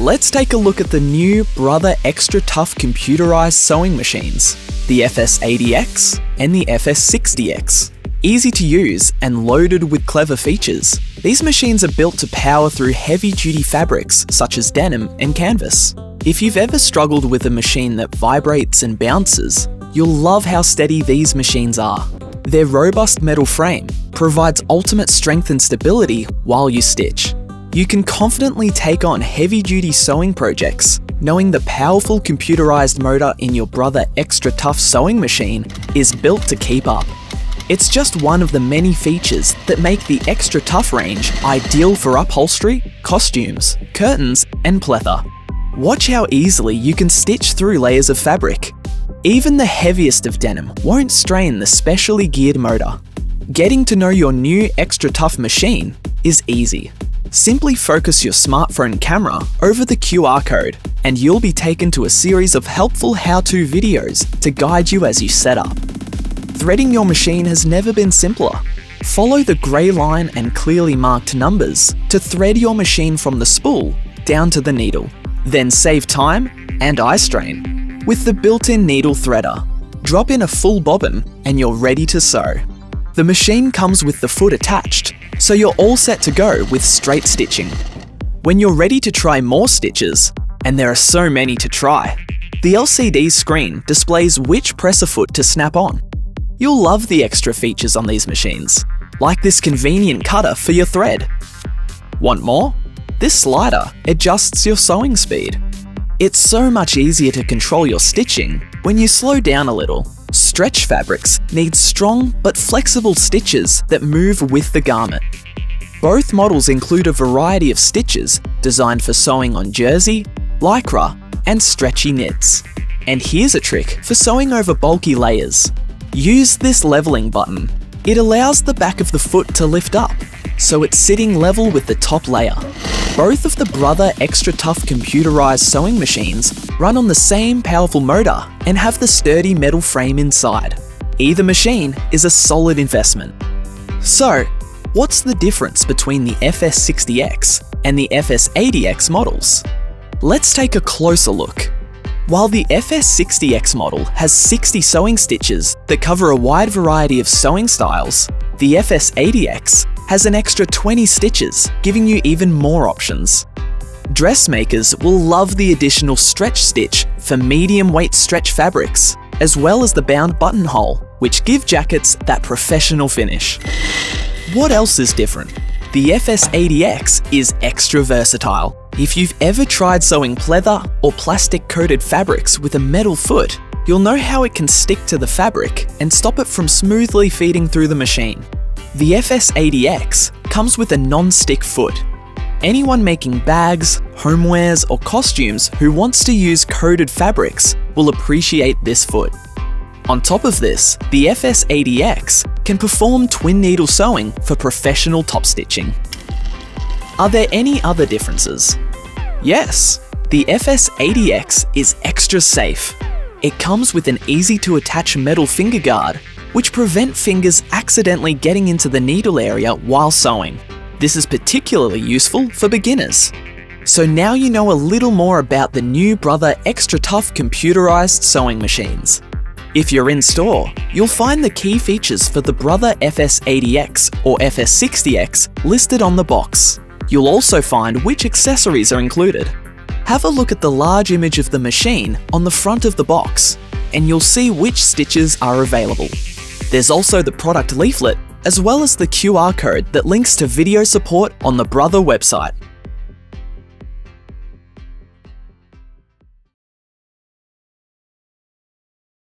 Let's take a look at the new Brother Extra Tough computerized sewing machines, the FS80X and the FS60X. Easy to use and loaded with clever features, these machines are built to power through heavy duty fabrics such as denim and canvas. If you've ever struggled with a machine that vibrates and bounces, you'll love how steady these machines are. Their robust metal frame provides ultimate strength and stability while you stitch. You can confidently take on heavy-duty sewing projects, knowing the powerful computerized motor in your Brother Extra Tough sewing machine is built to keep up. It's just one of the many features that make the Extra Tough range ideal for upholstery, costumes, curtains, and pleather. Watch how easily you can stitch through layers of fabric. Even the heaviest of denim won't strain the specially geared motor. Getting to know your new Extra Tough machine is easy. Simply focus your smartphone camera over the QR code and you'll be taken to a series of helpful how-to videos to guide you as you set up. Threading your machine has never been simpler. Follow the grey line and clearly marked numbers to thread your machine from the spool down to the needle. Then save time and eye strain. With the built-in needle threader, drop in a full bobbin and you're ready to sew. The machine comes with the foot attached, so you're all set to go with straight stitching. When you're ready to try more stitches, and there are so many to try, the LCD screen displays which presser foot to snap on. You'll love the extra features on these machines, like this convenient cutter for your thread. Want more? This slider adjusts your sewing speed. It's so much easier to control your stitching when you slow down a little. Stretch fabrics need strong but flexible stitches that move with the garment. Both models include a variety of stitches designed for sewing on jersey, lycra, and stretchy knits. And here's a trick for sewing over bulky layers. Use this leveling button. It allows the back of the foot to lift up, so it's sitting level with the top layer. Both of the Brother Extra Tough computerized sewing machines run on the same powerful motor and have the sturdy metal frame inside. Either machine is a solid investment. So, what's the difference between the FS60X and the FS80X models? Let's take a closer look. While the FS60X model has 60 sewing stitches that cover a wide variety of sewing styles, the FS80X has an extra 20 stitches, giving you even more options. Dressmakers will love the additional stretch stitch for medium weight stretch fabrics, as well as the bound buttonhole, which give jackets that professional finish. What else is different? The FS80X is extra versatile. If you've ever tried sewing pleather or plastic coated fabrics with a metal foot, you'll know how it can stick to the fabric and stop it from smoothly feeding through the machine. The FS80X comes with a non-stick foot. Anyone making bags, homewares or costumes who wants to use coated fabrics will appreciate this foot. On top of this, the FS80X can perform twin needle sewing for professional top stitching. Are there any other differences? Yes, the FS80X is extra safe. It comes with an easy to attach metal finger guard, which prevent fingers accidentally getting into the needle area while sewing. This is particularly useful for beginners. So now you know a little more about the new Brother Extra Tough computerized sewing machines. If you're in store, you'll find the key features for the Brother FS80X or FS60X listed on the box. You'll also find which accessories are included. Have a look at the large image of the machine on the front of the box, and you'll see which stitches are available. There's also the product leaflet, as well as the QR code that links to video support on the Brother website.